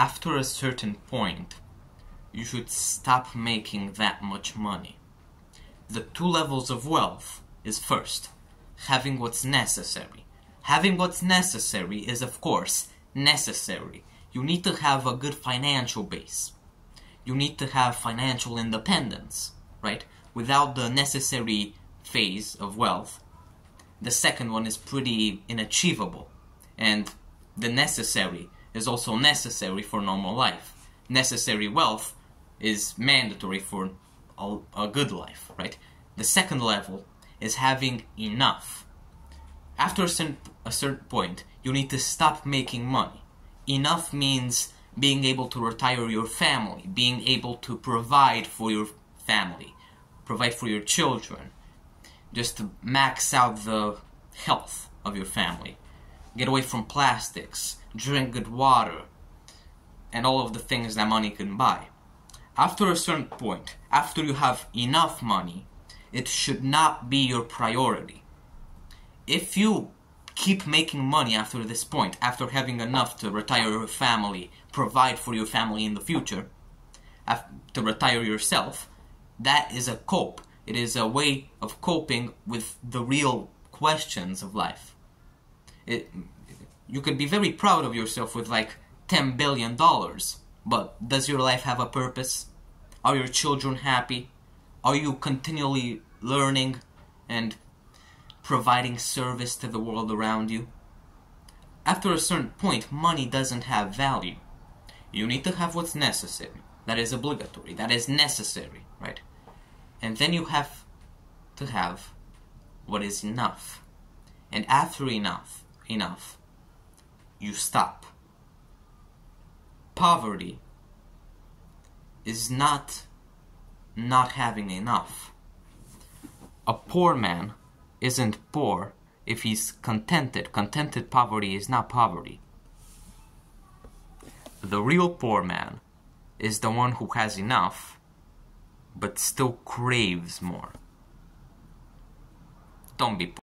after a certain point, you should stop making that much money. The two levels of wealth is first, having what's necessary. Having what's necessary is, of course, necessary. You need to have a good financial base. You need to have financial independence, right? Without the necessary phase of wealth, the second one is pretty inachievable. And the necessary is also necessary for normal life. Necessary wealth is mandatory for a, a good life, right? The second level is having enough. After a certain, a certain point, you need to stop making money. Enough means being able to retire your family, being able to provide for your family, provide for your children, just to max out the health of your family. Get away from plastics, drink good water, and all of the things that money can buy. After a certain point, after you have enough money, it should not be your priority. If you keep making money after this point, after having enough to retire your family, provide for your family in the future, to retire yourself, that is a cope. It is a way of coping with the real questions of life. It, you could be very proud of yourself with like $10 billion, but does your life have a purpose? Are your children happy? Are you continually learning and providing service to the world around you? After a certain point, money doesn't have value. You need to have what's necessary. That is obligatory. That is necessary, right? And then you have to have what is enough. And after enough, enough, you stop. Poverty is not not having enough. A poor man isn't poor if he's contented. Contented poverty is not poverty. The real poor man is the one who has enough but still craves more. Don't be poor.